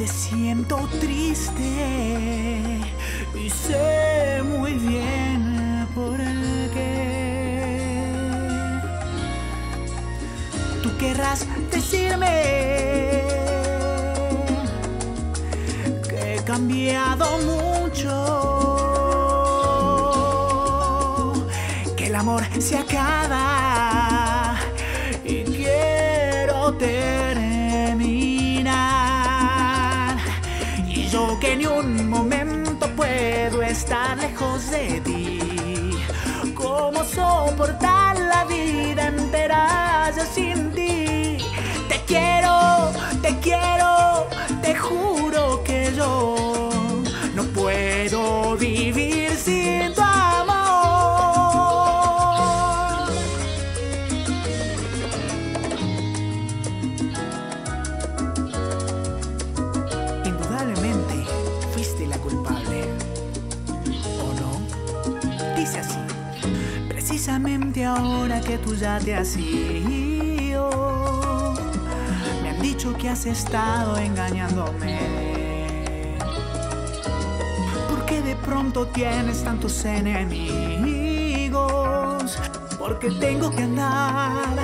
te siento triste y sé muy bien por qué. Tú querrás decirme que he cambiado mucho, que el amor se acaba lejos de ti. ¿Cómo soportar la vida entera sin ti? Te quiero, te quiero, te juro que yo no puedo vivir sin tu amor. Indudablemente fuiste la culpable. Precisamente ahora que tú ya te has ido, me han dicho que has estado engañándome. ¿Por qué de pronto tienes tantos enemigos? Porque tengo que andar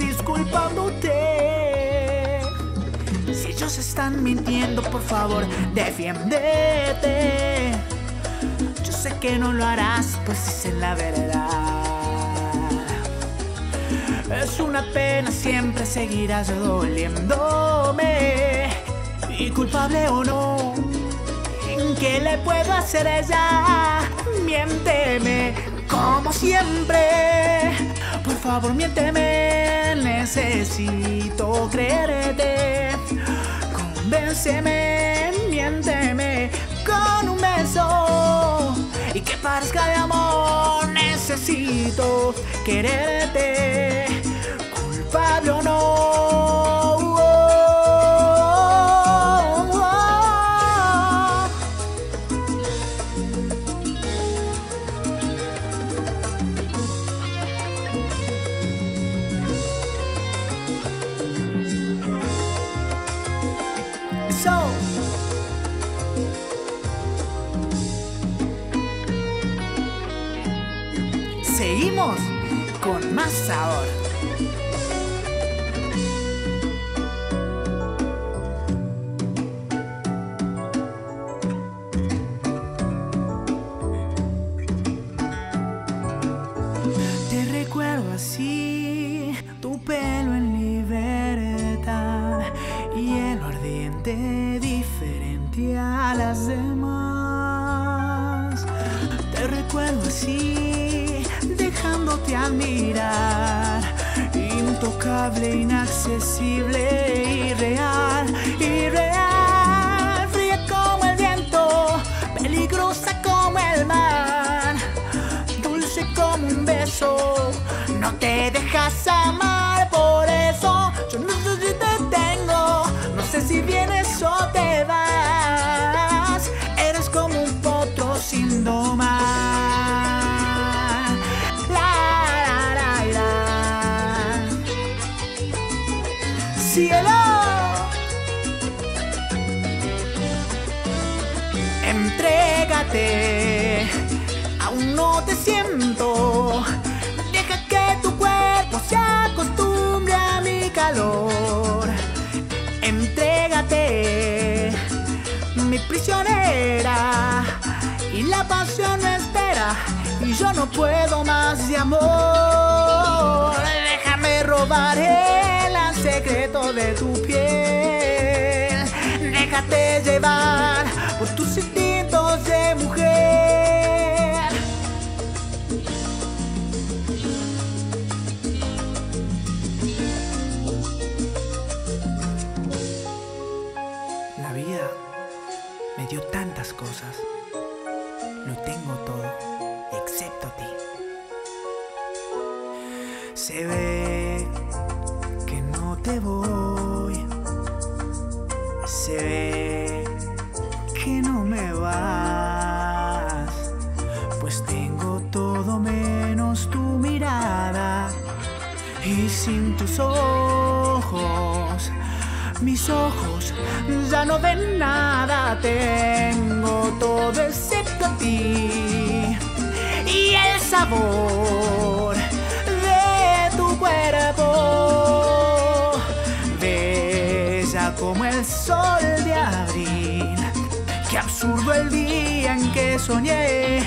disculpándote. Si ellos están mintiendo, por favor, defiéndete. Que no lo harás, pues dicen la verdad. Es una pena, siempre seguirás doliéndome. Y culpable o no, ¿qué le puedo hacer a ella? Miénteme, como siempre. Por favor, miénteme, necesito creerte. Convénceme, parezca de amor, necesito quererte. Seguimos con más sabor. Te recuerdo así, tu pelo en libertad y el ardiente diferente a las demás. Te recuerdo así, dejándote admirar, intocable, inaccesible, irreal, irreal, fría como el viento, peligrosa como el mar. Dulce como un beso. No te dejas amar, Aún no te siento. Deja que tu cuerpo se acostumbre a mi calor. Entrégate, mi prisionera. Y la pasión me espera. Y yo no puedo más de amor. Ve que no te voy. Se ve que no me vas. Pues tengo todo menos tu mirada. Y sin tus ojos Mis ojos ya no ven nada, tengo todo excepto a ti. Y el sabor como el sol de abril. Qué absurdo el día en que soñé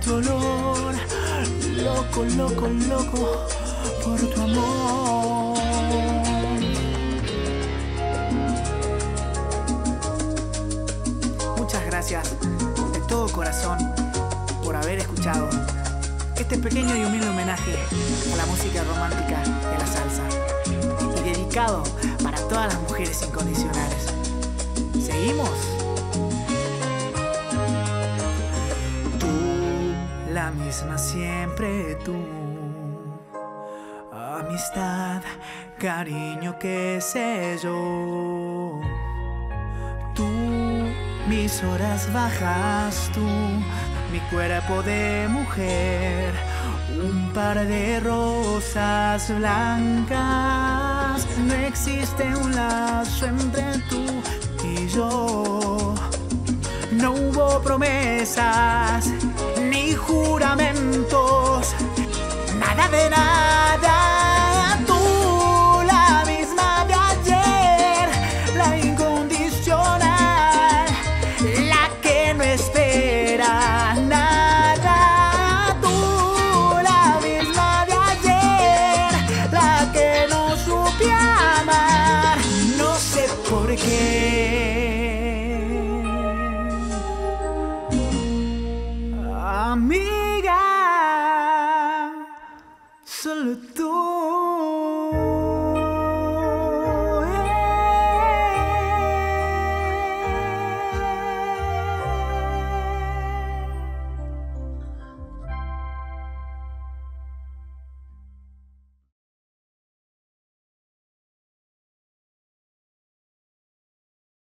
tu olor. Loco, loco, loco por tu amor. Muchas gracias de todo corazón por haber escuchado este pequeño y humilde homenaje a la música romántica a la salsa. Y dedicado para todas las mujeres incondicionales. ¿Seguimos? Misma siempre tú. Amistad, cariño, qué sé yo. Tú, mis horas bajas, tú, mi cuerpo de mujer, un par de rosas blancas. No existe un lazo entre tú y yo. No hubo promesas nada de nada. Tú, la misma de ayer, la incondicional, la que no espera nada. Tú, la misma de ayer, la que no supe amar, no sé por qué. me